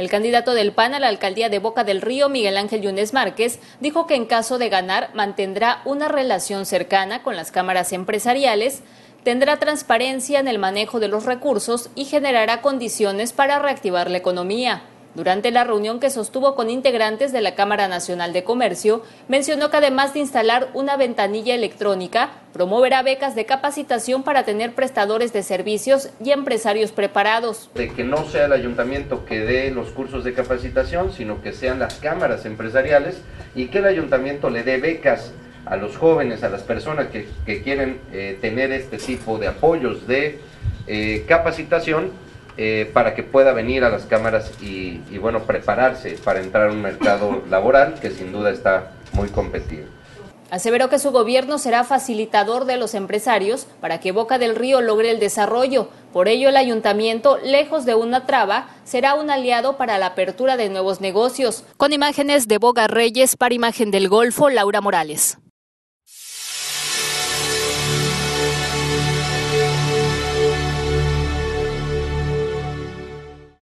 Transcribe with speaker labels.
Speaker 1: El candidato del PAN a la alcaldía de Boca del Río, Miguel Ángel Yunes Márquez, dijo que en caso de ganar mantendrá una relación cercana con las cámaras empresariales, tendrá transparencia en el manejo de los recursos y generará condiciones para reactivar la economía. Durante la reunión que sostuvo con integrantes de la Cámara Nacional de Comercio, mencionó que además de instalar una ventanilla electrónica, promoverá becas de capacitación para tener prestadores de servicios y empresarios preparados.
Speaker 2: De que no sea el ayuntamiento que dé los cursos de capacitación, sino que sean las cámaras empresariales y que el ayuntamiento le dé becas a los jóvenes, a las personas que, quieren eh, tener este tipo de apoyos de eh, capacitación eh, para que pueda venir a las cámaras y, y, bueno, prepararse para entrar a un mercado laboral que sin duda está muy competido.
Speaker 1: Aseveró que su gobierno será facilitador de los empresarios para que Boca del Río logre el desarrollo. Por ello, el ayuntamiento, lejos de una traba, será un aliado para la apertura de nuevos negocios. Con imágenes de Boga Reyes para Imagen del Golfo, Laura Morales.